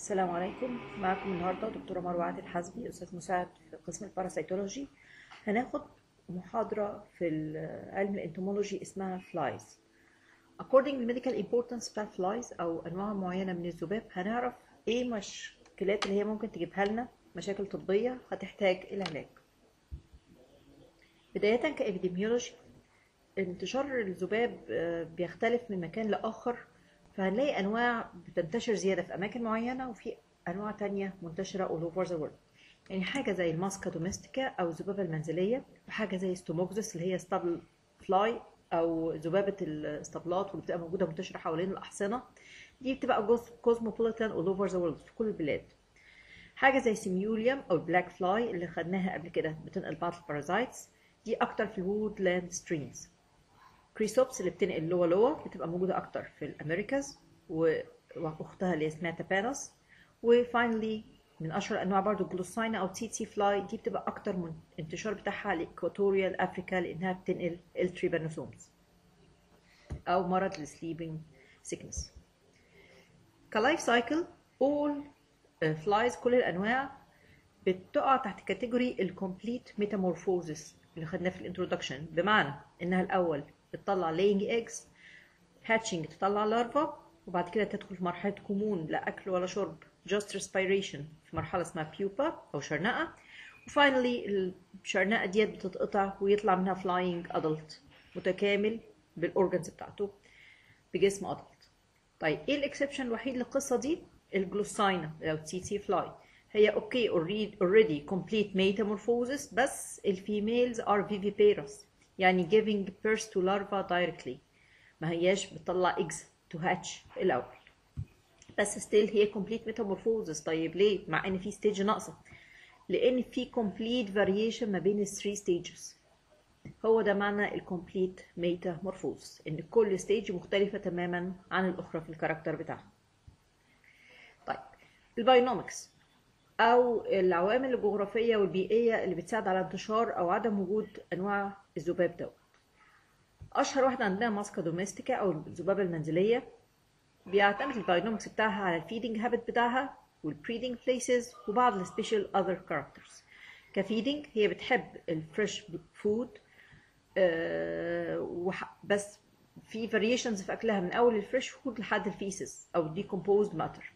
السلام عليكم. معكم النهارده دكتورة مروة عادل حزبي أستاذ مساعد في قسم ال parasitology. هناخد محاضرة في علم ال entomology اسمها flies. According to medical importance بتاع flies أو أنواع معينة من الذباب هنعرف إيه مشكلات اللي هي ممكن تجيبها لنا مشاكل طبية هتحتاج إلى علاج. بداية ك epidemiology انتشار الذباب آه، بيختلف من مكان لآخر. فهنلاقي أنواع بتنتشر زيادة في أماكن معينة وفي أنواع تانية منتشرة all over the world. يعني حاجة زي ال Musca domestica أو الذبابة المنزلية وحاجة زي Stomoxys اللي هي stable fly أو ذبابة الاسطبلات واللي بتبقى موجودة منتشرة حوالين الأحصنة. دي بتبقى cosmopolitan all over the world في كل البلاد. حاجة زي Simulium أو ال black fly اللي خدناها قبل كده بتنقل بعض ال parasites دي أكتر في ال woodland streams Chrysops اللي بتنقل Loa loa بتبقى موجودة أكتر في ال Americas و- وأختها اللي اسمها Tabanus و finally من أشهر أنواع برضو Glossina أو tsetse fly دي بتبقى أكتر من انتشار بتاعها ل equatorial Africa لأنها بتنقل ال trypanosomes أو مرض ال sleeping sickness ك life cycle all flies كل الأنواع بتقع تحت category ال complete metamorphosis اللي خدناه في ال introduction بمعنى إنها الأول بتطلع laying eggs hatching تطلع larva وبعد كده تدخل في مرحلة كمون لا أكل ولا شرب just respiration في مرحلة اسمها pupa أو شرنقة. و finally الشرنقة ديت بتتقطع ويطلع منها flying adult متكامل بال organs بتاعته بجسم adult طيب إيه ال exception الوحيد للقصة دي؟ ال Glossina أو tsetse fly هي okay already complete metamorphosis بس ال females are viviparous. يعني giving birth to larva directly. ما هياش بتطلع eggs to hatch الأول. بس ستيل هي كومبليت ميتامورفوزس طيب ليه؟ مع إن في ستيج ناقصة. لأن في كومبليت فاريشن ما بين الثري ستيجز هو ده معنى الكومبليت ميتامورفوز إن كل ستيج مختلفة تماما عن الأخرى في الكاركتر بتاعها. طيب البايونومكس أو العوامل الجغرافية والبيئية اللي بتساعد على انتشار أو عدم وجود أنواع الذباب دوت. أشهر واحدة عندنا Musca domestica أو الذبابه المنزلية. بيعتمد ال bionomics بتاعها على ال feeding habit بتاعها وال breeding places وبعض ال special other characters ك feeding هي بتحب ال fresh food بس في variations في أكلها من أول ال fresh food لحد ال feces أو ال decomposed matter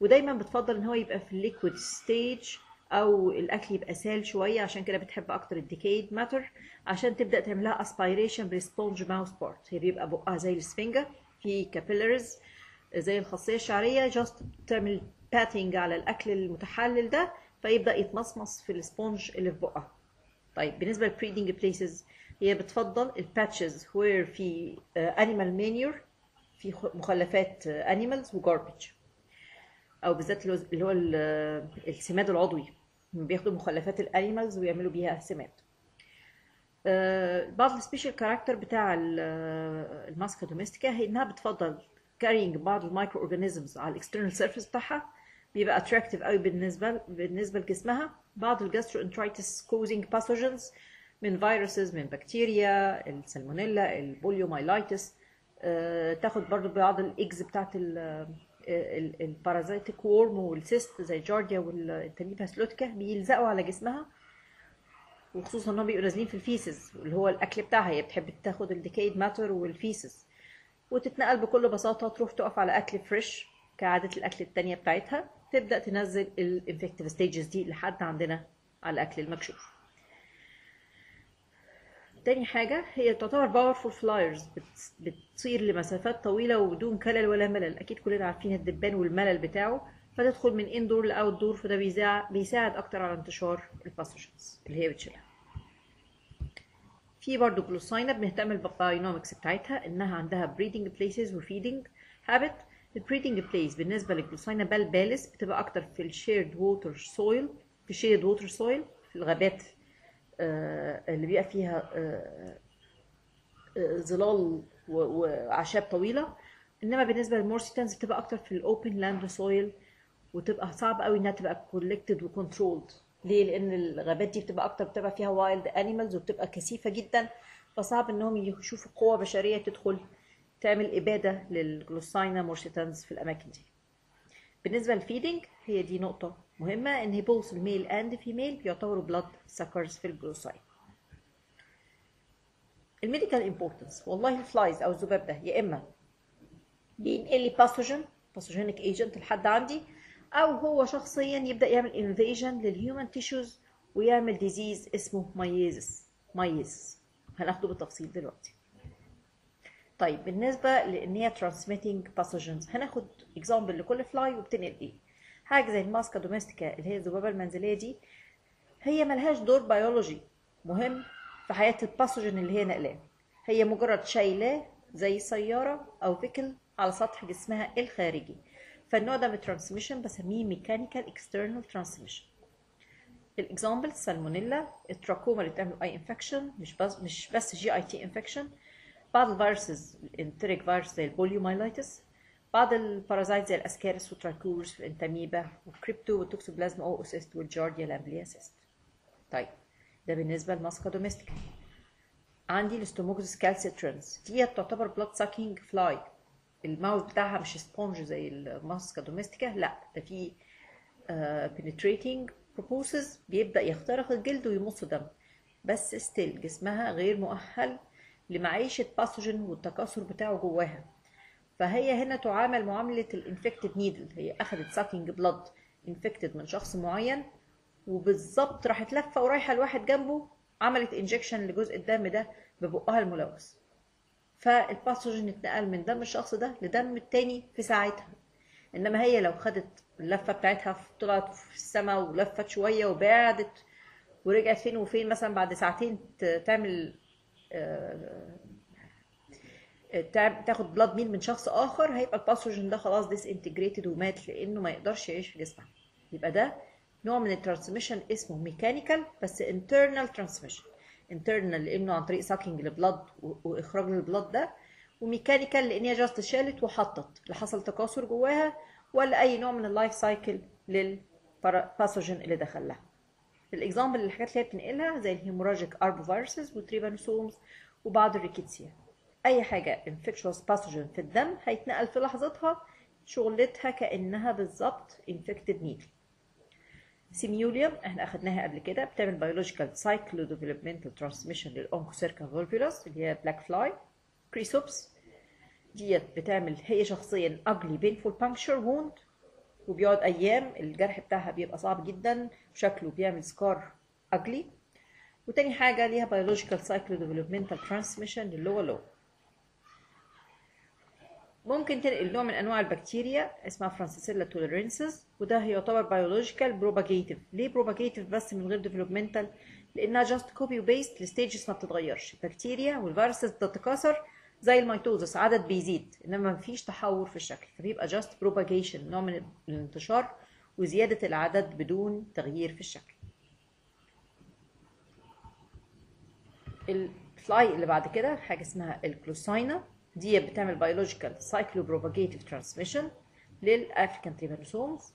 ودايما بتفضل إن هو يبقى في ال liquid stage أو الأكل يبقى سال شوية عشان كده بتحب أكتر ال decayed matter عشان تبدأ تعملها aspiration بال sponge mouth part هي بيبقى بقها زي السفنجة في capillaries زي الخاصية الشعرية just تعمل patting على الأكل المتحلل ده فيبدأ يتمصمص في ال sponge اللي في بقها. طيب بالنسبة لل breeding places هي بتفضل ال patches where في animal manure في مخلفات animals و garbage أو بالذات اللي هو- السماد العضوي. بياخدوا مخلفات ال animals ويعملوا بيها سماد. آه، بعض ال special character بتاع ال- ال Musca domestica هي إنها بتفضل carrying بعض ال microorganisms على ال external surface بتاعها. بيبقى attractive قوي بالنسبة بالنسبة لجسمها. بعض ال gastroenteritis causing pathogens من فيروسز من بكتيريا السالمونيلا ال poliomyelitis آه، تاخد برضو بعض ال eggs بتاعت ال parasitic worm وال cyst زي Giardia وال Entamoeba histolytica بيلزقوا على جسمها وخصوصا انهم بيبقوا نازلين في ال feces اللي هو الأكل بتاعها هي بتحب تاخد ال decayed matter وال feces. وتتنقل بكل بساطة تروح تقف على أكل fresh كعادة الأكل التانية بتاعتها تبدأ تنزل ال infective stages دي لحد عندنا على الأكل المكشوف. تاني حاجة هي تعتبر powerful flyers بتطير لمسافات طويلة وبدون كلل ولا ملل. أكيد كلنا عارفين الدبان والملل بتاعه فتدخل من indoor ل outdoor فده بيساعد, أكتر على انتشار ال pathogens اللي هي بتشيلها. في برضه Glossina بنهتم بال bionomics بتاعتها إنها عندها breeding places و feeding habit ال breeding place بالنسبة لل Glossina palpalis بتبقى أكتر في ال shaded water soil في shaded water soil في الغابات اللي بيبقى فيها آه، آه، ظلال وأعشاب طويلة. إنما بالنسبة لل morsitans بتبقى أكتر في ال open land soil وتبقى صعب قوي إنها تبقى collected و controlled ليه؟ لأن الغابات دي بتبقى أكتر بتبقى فيها wild animals وبتبقى كثيفة جدا. فصعب إنهم يشوفوا قوة بشرية تدخل تعمل إبادة لل Glossina morsitans في الأماكن دي. بالنسبة لل feeding هي دي نقطة. مهمة إن both ال male and female بيعتبروا blood suckers في ال Glossina ال medical importance والله ال flies أو الذباب ده يا إما بينقل لي pathogen pathogenic agent لحد عندي أو هو شخصيا يبدأ يعمل invasion لل human tissues ويعمل disease اسمه myiasis myiasis هناخده بالتفصيل دلوقتي. طيب بالنسبة لإن هي transmitting pathogens هناخد example لكل fly وبتنقل إيه؟ حاجة زي ال Musca domestica اللي هي الذبابة المنزلية دي هي ملهاش دور بيولوجي مهم في حياة ال pathogen اللي هي نقلاه. هي مجرد شايلاه زي سيارة أو vehicle على سطح جسمها الخارجي. فالنوع ده من ال transmission بسميه mechanical external transmission ال example سالمونيلا التراكوما اللي بتعمل eye infection مش بس مش بس GIT infection بعض ال viruses ال enteric virus زي ال poliomyelitis بعض ال parasite زي الاسكارس والتراكورس والانتاميبا والكريبتو والتوكسوبلازما أو أوسيست والجارديا لامبلياسيست طيب ده بالنسبة ل Musca domestica. عندي ال Stomoxys calcitrans دي تعتبر blood sucking fly ال mouth بتاعها مش sponge زي ال Musca domestica لا ده في penetrating proboscis بيبدأ يخترق الجلد ويمص دم. بس still جسمها غير مؤهل لمعيشة pathogen والتكاثر بتاعه جواها. فهي هنا تعامل معاملة ال infected needle هي أخذت sucking blood infected من شخص معين وبالظبط راحت لفة ورايحة لواحد جنبه عملت injection لجزء الدم ده ببقها الملوث. فال pathogen اتنقل من دم الشخص ده لدم التاني في ساعتها. إنما هي لو خدت اللفة بتاعتها طلعت في السماء ولفت شوية وبعدت ورجعت فين وفين مثلا بعد ساعتين تعمل تاخد blood meal من شخص آخر هيبقى ال pathogen ده خلاص disintegrated ومات لأنه ما يقدرش يعيش في جسمها يبقى ده نوع من ال transmission اسمه mechanical بس internal transmission internal لأنه عن طريق sucking ال blood وإخراج ال blood ده و mechanical لأن هي just شالت وحطت. لا حصل تكاثر جواها ولا أي نوع من ال life cycle لل pathogen اللي دخل لها ال example الحاجات اللي هي بتنقلها زي ال hemorrhagic arboviruses وال trypanosomes وبعض ال rickettsia أي حاجة infectious pathogen في الدم هيتنقل في لحظتها شغلتها كأنها بالظبط infected needle Simulium إحنا أخدناها قبل كده بتعمل biological cyclo developmental transmission لل Onchocerca volvulus اللي هي black fly Chrysops ديت بتعمل هي شخصيا ugly painful puncture wound وبيقعد أيام الجرح بتاعها بيبقى صعب جدا شكله بيعمل scar ugly. وتاني حاجة ليها biological cyclo developmental transmission لل Loa loa ممكن تنقل نوع من أنواع البكتيريا اسمها Francisella tularensis وده يعتبر biological propagative ليه propagative بس من غير developmental لأنها just copy و paste ال stages ما بتتغيرش. البكتيريا وال viruses بتتكاثر زي ال mitosis عدد بيزيد إنما مفيش تحور في الشكل فبيبقى just propagation نوع من الانتشار وزيادة العدد بدون تغيير في الشكل. ال fly اللي بعد كده حاجة اسمها ال Glossina دي بتعمل biological cyclo propagative transmission لل African trypanosomes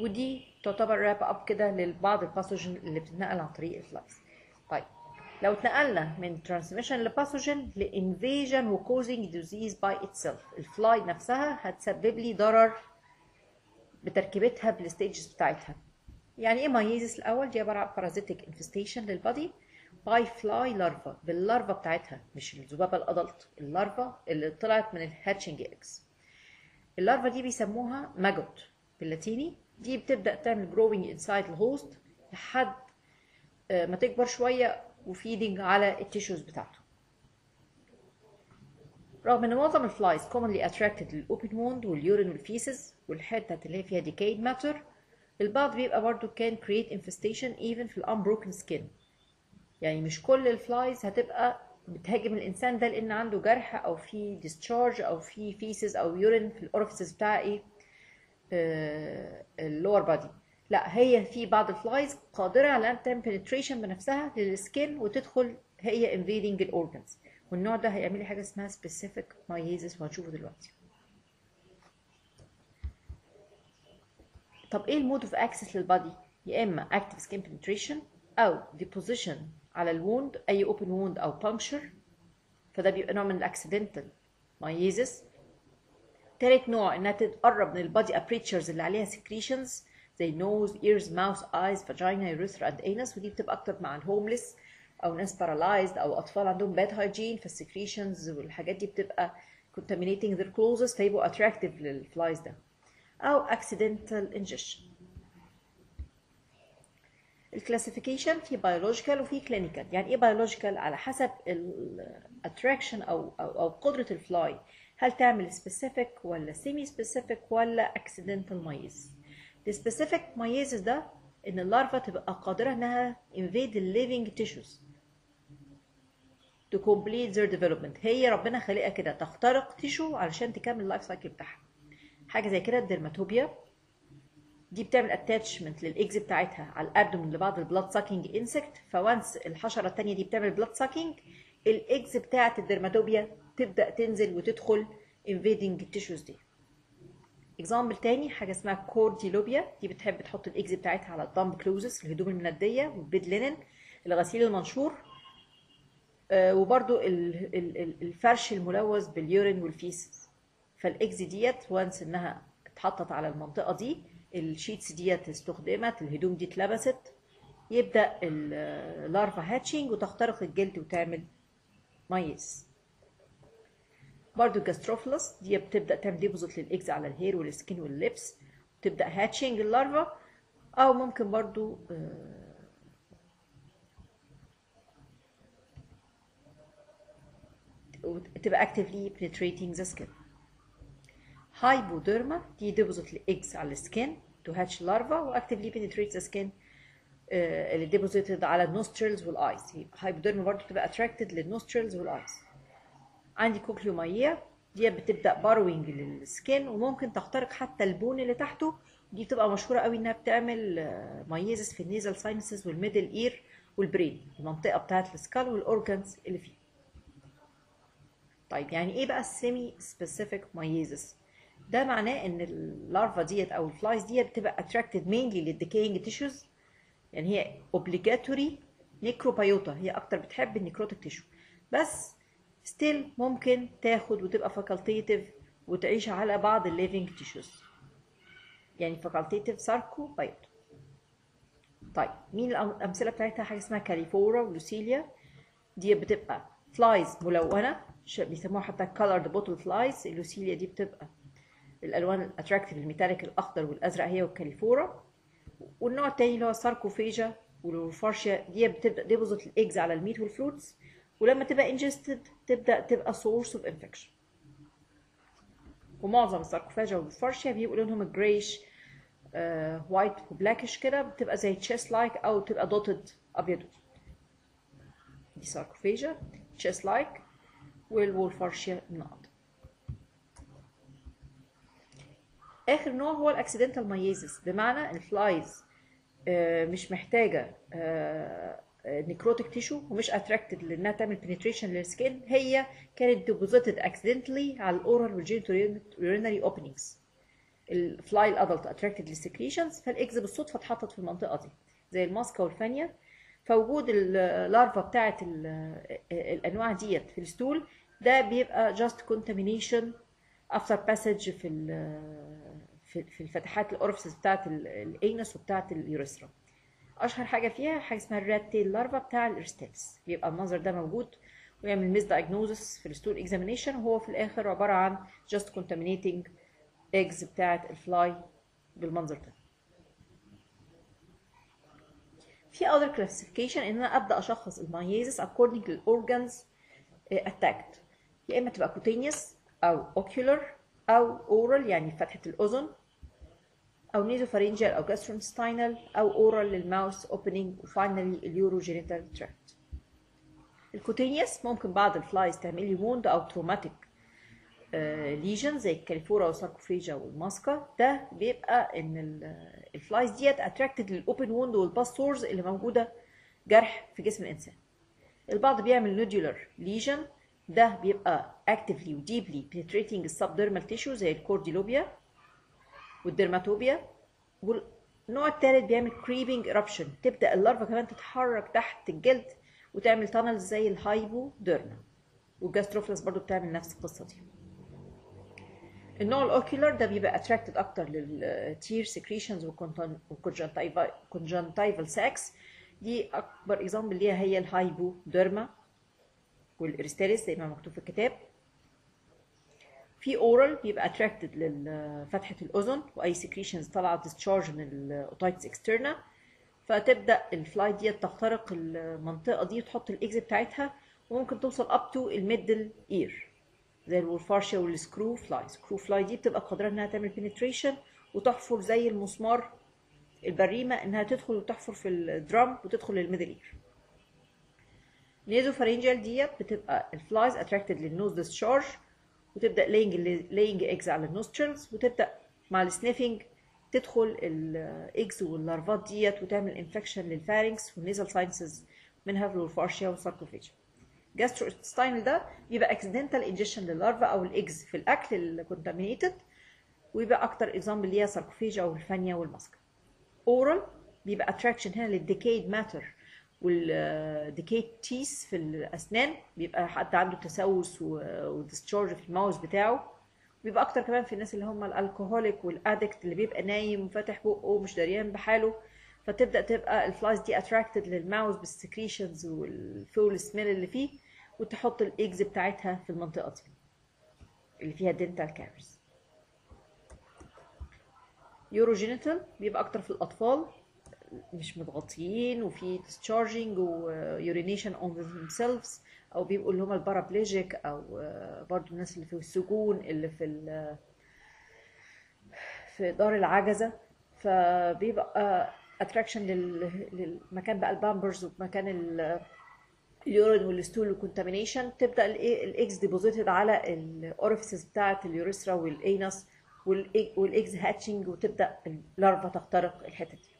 ودي تعتبر wrap up كده لبعض ال pathogen اللي بتتنقل عن طريق ال flies طيب لو اتنقلنا من ترانسميشن لباثوجين لانفيجن وكوزنج ديزيز باي اتسيلف الفلاي نفسها هتسبب لي ضرر بتركيبتها بال stages بتاعتها. يعني إيه myiasis الأول؟ دي عبارة عن parasitic infestation لل body by fly larva بال larva بتاعتها مش الذبابة ال adult. ال larva اللي طلعت من ال hatching eggs. ال larva دي بيسموها maggot باللاتيني. دي بتبدأ تعمل growing inside ال host لحد ما تكبر شوية و feeding على ال tissues بتاعته. رغم إن معظم ال flies commonly attracted لل open wound وال urine وال feces والحته اللي هي فيها decayed matter البعض بيبقى برضو can create infestation even في ال unbroken skin يعني مش كل ال flies هتبقى بتهاجم الإنسان ده لأن عنده جرح أو في discharge أو في feces أو urine في ال orifices بتاع إيه؟ ال lower body لا هي في بعض ال flies قادرة على ان تعمل penetration بنفسها لل skin وتدخل هي invading ال organs والنوع ده هيعمل لي حاجة اسمها specific myiasis وهنشوفه دلوقتي. طب إيه ال mode of access لل body يا إما active skin penetration أو deposition على ال wound أي open wound أو puncture فده بيبقى نوع من ال accidental myiasis تالت نوع إنها تتقرب من ال body apertures اللي عليها secretions زي nose, ears, mouth, eyes, vagina, urethra and anus ودي بتبقى أكتر مع ال homeless أو ناس paralyzed أو أطفال عندهم bad hygiene فال secretions والحاجات دي بتبقى contaminating their clothes فيبقوا attractive لل flies ده. أو accidental ingestion. ال classification في biological وفي clinical يعني إيه biological على حسب ال attraction أو أو أو قدرة ال fly هل تعمل specific ولا semi specific ولا accidental myiasis ال specific myiasis ده إن ال larva تبقى قادرة إنها the living tissues to complete their development. هي ربنا خلقها كده تخترق tissue علشان تكمل ال life cycle بتاعها. حاجة زي كده ال Dermatobia دي بتعمل attachment لل eggs بتاعتها على ال abdomen لبعض ال blood sucking insect ف once الحشرة الثانية دي بتعمل blood sucking ال eggs بتاعت ال Dermatobia تبدأ تنزل وتدخل invading ال tissues دي. example تاني حاجة اسمها Cordylobia دي بتحب تحط ال eggs بتاعتها على ال damp clothes الهدوم المندية وال bed linen الغسيل المنشور. آه وبرده الفرش الملوث بال urine وال feces فال eggs ديت once إنها اتحطت على المنطقة دي ال sheets ديت استخدمت الهدوم دي اتلبست. يبدأ ال larva hatching وتخترق الجلد وتعمل myiasis. برضو ال Gastrophilus دي بتبدأ تعمل deposit لل eggs على ال hair وال skin واللبس. تبدا hatching ال larva أو ممكن برضو تبقى actively penetrating the skin. Hypoderma دي deposit ال eggs على ال skin. to hatch larva و actively penetrate the skin اللي deposited على ال nostrils وال eyes Hypoderma برضه بتبقى attracted لل nostrils وال eyes عندي Cochliomyia دي بتبدأ burrowing لل skin وممكن تخترق حتى ال bone اللي تحته. دي بتبقى مشهورة قوي إنها بتعمل myiasis في ال nasal sinuses وال middle ear وال brain المنطقة بتاعت ال skull وال organs اللي فيه. طيب يعني إيه بقى ال semi specific myiasis ده معناه إن ال larva ديت أو ال flies ديت بتبقى attracted mainly لل decaying tissues يعني هي obligatory necrobiota هي أكتر بتحب ال necrotic tissue بس still ممكن تاخد وتبقى facultative وتعيش على بعض ال living tissues يعني facultative sarcobiota طيب مين الأمثلة بتاعتها؟ حاجة اسمها Calliphora و Lucilia دي بتبقى flies ملونة بيسموها حتى colored bottle flies. ال Lucilia دي بتبقى الألوان ال attractive ال metallic الأخضر والأزرق هي وال Calliphora والنوع التاني اللي هو ال Sarcophaga و Wohlfahrtia دي بتبدا deposit ال eggs على ال meat وال fruits ولما تبقى ingested تبدأ تبقى source of infection ومعظم ال Sarcophaga و Wohlfahrtia بيبقوا لونهم greyish white و blackish كده بتبقى زي chess like أو تبقى dotted أبيض. دي Sarcophaga chess like وال Wohlfahrtia النقط آخر نوع هو ال accidental myiasis بمعنى ال flies مش محتاجة necrotic tissue ومش attracted لإنها تعمل penetration لل skin هي كانت ديبوزيتد اكسيدنتلي على الاورال والجينيتال يورينري اوبننجز الفلاي الادلت اتراكتد للسكريشنز فالاكز بالصدفه اتحطت في المنطقة دي زي ال Musca وال Fannia. فوجود ال larva بتاعت الأنواع ديت في ال stool ده بيبقى just contamination after passage في في الفتحات ال orifices بتاعت ال anus وبتاعت ال urethra أشهر حاجة فيها حاجة اسمها ال rat tail larva بتاع ال Eristalis بيبقى المنظر ده موجود ويعمل misdiagnosis في ال stool examination وهو في الآخر عبارة عن just contaminating eggs بتاعت ال fly بالمنظر ده. في other classification إن أنا أبدأ أشخص ال myiasis according لل organs attacked. يا إما تبقى cutaneous أو ocular أو aural يعني فتحة الأذن أو nasopharyngeal أو gastrointestinal أو oral لل mouth opening و finally ال urogenital tract ال cutaneous ممكن بعض ال flies تعمل لي wound أو traumatic lesion زي ال Calliphora وال Sarcophaga وال Musca ده بيبقى إن ال flies ديت attracted لل open wound وال pustules اللي موجودة جرح في جسم الإنسان. البعض بيعمل nodular lesion ده بيبقى actively و deeply penetrating ال subdermal tissue زي ال Cordylobia وال Dermatobia. والنوع الثالث بيعمل creeping eruption تبدأ ال larva كمان تتحرك تحت الجلد وتعمل tunnels زي ال Hypoderma وال Gasterophilus برضو بتعمل نفس القصة دي. النوع ال ocular ده بيبقى attracted أكتر لل tear secretions وال conjunctival sacs دي أكبر example ليها هي ال Hypoderma وال Eristalis زي ما مكتوب في الكتاب. في aural بيبقى attracted لفتحه الأذن وأي secretions طالعة discharge من ال otitis externa فتبدأ ال fly دي تخترق المنطقة دي وتحط ال eggs بتاعتها وممكن توصل up to ال middle ear زي ال Wohlfahrtia وال screw fly screw fly دي بتبقى قادرة إنها تعمل penetration وتحفر زي المسمار البريمة إنها تدخل وتحفر في ال drum وتدخل لل middle ear nasopharyngeal ديت بتبقى ال flies attracted لل nose discharge وتبدأ laying laying eggs على ال nostrils وتبدأ مع ال sniffing تدخل ال eggs وال larvaات ديت وتعمل infection لل pharynx وال nasal sinuses منها ال Wohlfahrtia وال Sarcophaga gastrointestinal ده بيبقى accidental ingestion لل larva أو ال eggs في الأكل ال contaminated ويبقى أكتر example ليها Sarcophaga أو ال Fannia وال Musca oral بيبقى attraction هنا لل decayed matter وال decayed teeth في الأسنان بيبقى حد عنده تسوس و discharge في ال mouth بتاعه. بيبقى أكتر كمان في الناس اللي هم ال alcoholic وال addict اللي بيبقى نايم وفاتح بقه ومش دريان بحاله. فتبدأ تبقى ال flies دي attracted لل mouth بال secretions وال foul smell اللي فيه وتحط ال eggs بتاعتها في المنطقة دي اللي فيها dental caries urogenital بيبقى أكتر في الأطفال. مش متغطيين وفي discharging و urination on themselves أو بيبقوا اللي هم ال paraplegic أو برضو الناس اللي في السجون اللي في في دار العجزة. فبيبقى attraction للمكان بقى البامبرز ومكان ال urine وال stool وال contamination تبدأ ال eggs deposited على ال orifices بتاعة ال urethra وال anus وال eggs hatching وتبدأ ال larva تخترق الحتة دي.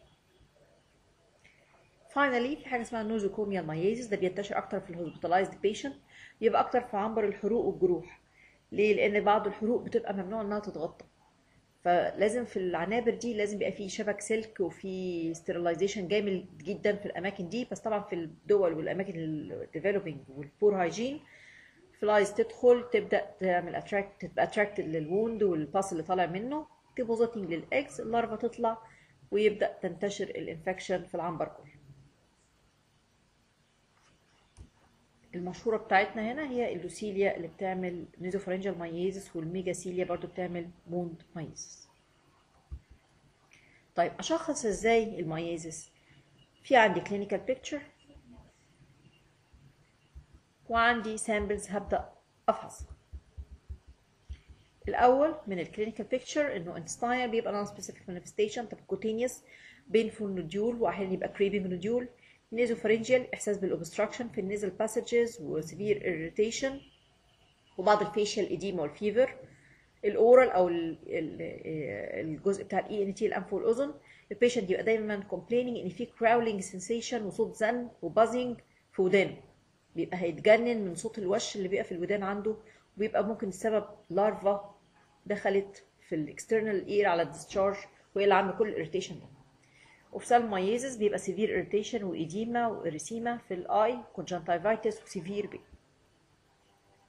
finally في حاجة اسمها nosocomial myiasis ده بينتشر أكتر في ال hospitalized patient بيبقى أكتر في عنبر الحروق والجروح. ليه؟ لأن بعض الحروق بتبقى ممنوع إنها تتغطى. فلازم في العنابر دي لازم يبقى في شبك سلك وفي sterilization جامد جدا في الأماكن دي. بس طبعا في الدول والأماكن ال developing وال poor hygiene flies تدخل تبدأ تعمل attract تبقى attracted لل wound وال pus اللي طالع منه depositing لل eggs ال larva تطلع ويبدأ تنتشر ال infection في العنبر كله. المشهورة بتاعتنا هنا هي ال Lucilia اللي بتعمل nasopharyngeal myiasis وال Megaselia برضو بتعمل wound myiasis طيب أشخص إزاي ال myiasis في عندي clinical picture وعندي samples هبدأ أفحص. الأول من ال clinical picture إنه intestine بيبقى nonspecific manifestation طب cutaneous painful nodule وأحيانا يبقى creeping nodule nasopharyngeal إحساس بال obstruction في ال nasal passages و severe irritation وبعض ال facial edema وال fever ال aural أو الجزء بتاع ال ENT الأنف والأذن. ال patient يبقى دايما complaining إن في crawling سensation وصوت زن و buzzing في ودانه. بيبقى هيتجنن من صوت الوش اللي بيبقى في الودان عنده وبيبقى ممكن السبب larva دخلت في ال external ear على ال discharge وهي اللي عاملة كل ال irritation ده. و facial myiasis بيبقى severe irritation و edema و erythema في ال eye conjunctivitis و severe pain.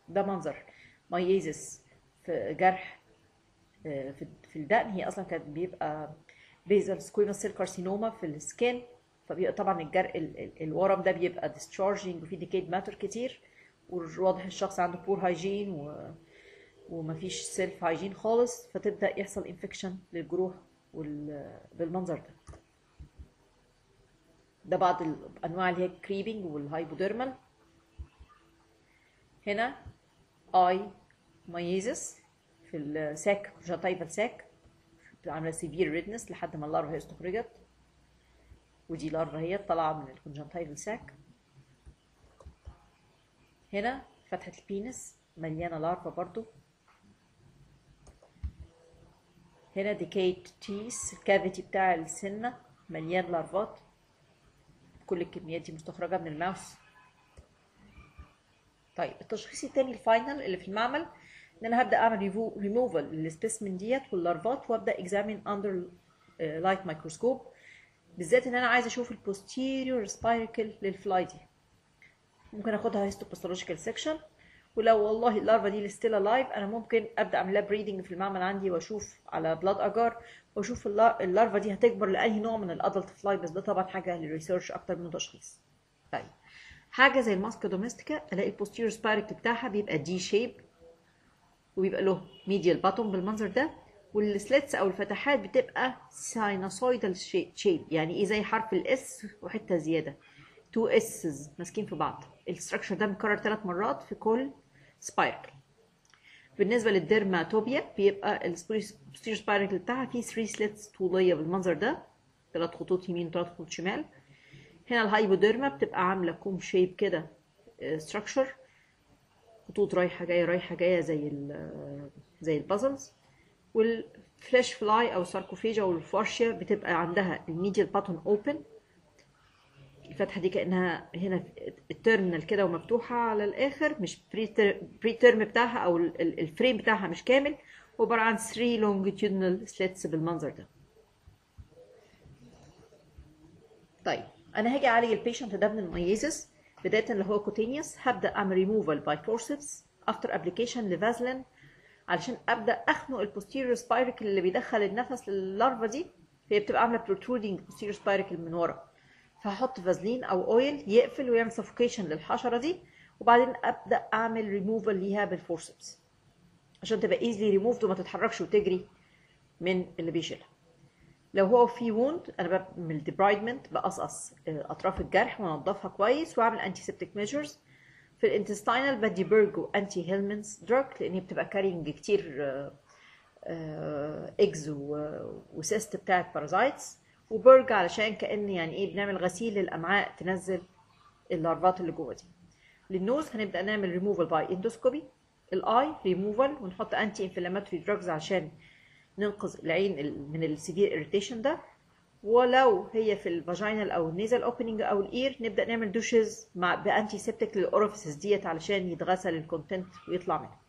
ده منظر. myiasis في جرح في في الدقن هي أصلا كانت بيبقى basal squamous cell carcinoma في ال skin. فبيبقى طبعا الجرح الورم ده بيبقى discharging وفي decayed matter كتير. وواضح الشخص عنده poor hygiene و ومفيش self hygiene خالص. فتبدأ يحصل infection للجروح وال... بالمنظر ده. ده بعض الانواع اللي هي ال creeping وال hypodermal هنا eye myiasis في ال sac conjunctival sac عاملة severe redness لحد ما ال larva هي استخرجت. ودي larva هي طالعة من ال conjunctival sac هنا فتحة ال penis مليانة larva برضو. هنا decayed teeth ال cavity بتاع السنة مليان larva ات كل الكميات دي مستخرجة من ال mouth. طيب التشخيص التاني ال final اللي في المعمل إن أنا هبدأ أعمل ريموفال لل specimen ديت وال larva ات وأبدأ examine under light microscope بالذات إن أنا عايزة أشوف ال posterior spiracle لل fly دي. ممكن آخدها histopathological section ولو والله ال larva دي still alive أنا ممكن أبدأ أعمل لها breeding في المعمل عندي وأشوف على blood agar وأشوف اللا- ال larva دي هتكبر لأنهي نوع من ال adult fly بس ده طبعا حاجة لل research أكتر من تشخيص. طيب. حاجة زي ال Musca domestica ألاقي ال posterior spiracle بتاعها بيبقى D shape وبيبقى له medial button بالمنظر ده وال slits أو الفتحات بتبقى sinusoidal shape يعني إيه؟ زي حرف ال S وحتة زيادة. two S's ماسكين في بعض. ال structure ده متكرر ثلاث مرات في كل spiracle بالنسبة لل Dermatobia بيبقى ال posterior spiracle بتاعها فيه 3 slits طولية بالمنظر ده ثلاث خطوط يمين وثلاث خطوط شمال. هنا ال Hypoderma بتبقى عاملة comb shape كده structure خطوط رايحة جاية رايحة جاية زي ال زي ال puzzles وال flesh fly أو ال Sarcophaga وال Wohlfahrtia بتبقى عندها ال medial button open الفتحة دي كأنها هنا ال terminal كده ومفتوحة على الآخر مش peritreme بتاعها أو ال- ال- ال frame بتاعها مش كامل وعبارة عن 3 longitudinal slits بالمنظر ده. طيب أنا هاجي أعالج ال patient ده من ال myiasis بداية اللي هو cutaneous هبدأ أعمل ريموفال باي فورسبس افتر ابلكيشن لفازلين علشان أبدأ أخنق ال posterior spiracle اللي بيدخل النفس لل larva دي هي بتبقى عاملة protruding posterior spiracle من ورا. فهحط فازلين أو oil يقفل ويعمل suffocation للحشرة دي وبعدين أبدأ أعمل ريموفال ليها بال forceps عشان تبقى ايزلي ريموفد وما تتحركش وتجري من اللي بيشيلها. لو هو في wound أنا بعمل debridement بقصقص آه، اطراف الجرح وأنضفها كويس وأعمل antiseptic measures في ال intestinal بدي purge و anthelminthic drug لأن هي بتبقى carrying كتير eggs و cyst بتاعت parasites و purge علشان كأن يعني إيه بنعمل غسيل للأمعاء تنزل ال larva ات اللي جوه دي. لل nose هنبدأ نعمل ريموفال باي اندوسكوبي الاي ريموفال ونحط anti-inflammatory drugs عشان ننقذ العين ال- من السevere irritation ده. ولو هي في ال vaginal أو ال nasal opening أو ال ear نبدأ نعمل douches مع ب antiseptic لل orifices ديت علشان يتغسل ال content ويطلع منه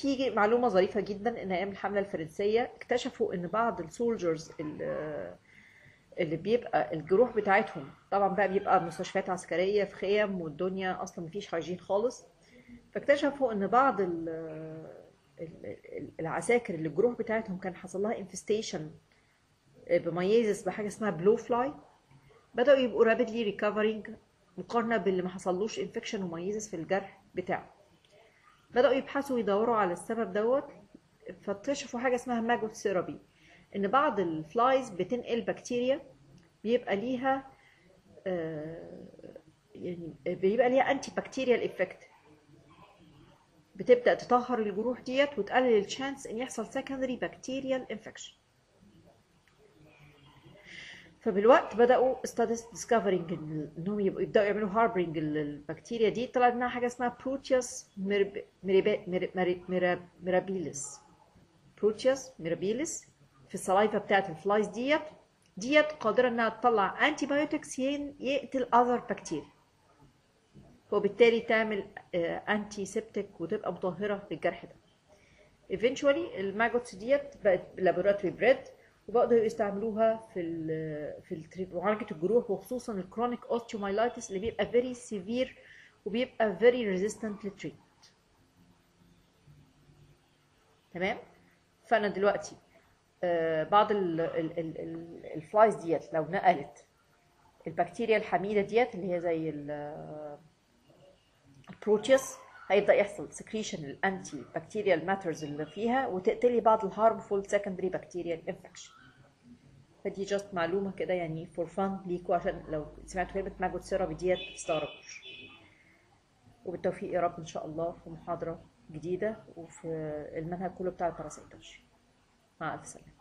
في معلومة ظريفة جدا إن أيام الحملة الفرنسية اكتشفوا إن بعض ال soldiers اللي بيبقى الجروح بتاعتهم طبعا بقى بيبقى مستشفيات عسكرية في خيم والدنيا أصلا مفيش hygiene خالص. فاكتشفوا إن بعض ال- ال- ال- العساكر اللي الجروح بتاعتهم كان حصل لها infestation ب myiasis بحاجة اسمها blow fly بدأوا يبقوا rapidly recovering مقارنة باللي ما حصلوش infection و myiasis في الجرح بتاعه. بدأوا يبحثوا ويدوروا على السبب دوت فاكتشفوا حاجة اسمها maggot therapy إن بعض ال flies بتنقل بكتيريا بيبقى ليها آه، يعني بيبقى ليها antibacterial effect بتبدأ تطهر الجروح ديت وتقلل ال chance إن يحصل secondary bacterial infection فبالوقت بدأوا studies discovering انهم يبدأوا يعملوا harboring البكتيريا دي طلع منها حاجة اسمها Proteus mirabilis Proteus mirabilis في ال saliva بتاعت ال flies ديت ديت قادرة إنها تطلع antibiotics يقتل other بكتيريا وبالتالي تعمل antiseptic وتبقى مطهرة للجرح ده. Eventually ال maggots ديت بقت laboratory bred وبقدروا يستعملوها في ال في ال trea- معالجه الجروح وخصوصا ال chronic osteomyelitis اللي بيبقى very severe وبيبقى very resistant لل treatment تمام؟ فأنا دلوقتي آه، بعض ال- ال- ال- ال- ال flies ديت لو نقلت البكتيريا الحميدة ديت اللي هي زي ال- Proteus هيبدأ يحصل secretion ال antibacterial matters اللي فيها وتقتلي بعض ال harmful secondary bacterial infection فدي just معلومة كده يعني for fun ليكوا عشان لو سمعتوا كلمة maggot therapy ديت تستغربوش وبالتوفيق يا رب إن شاء الله في محاضرة جديدة وفي المنهج كله بتاع الباراسيتولوجي مع ألف سلامة.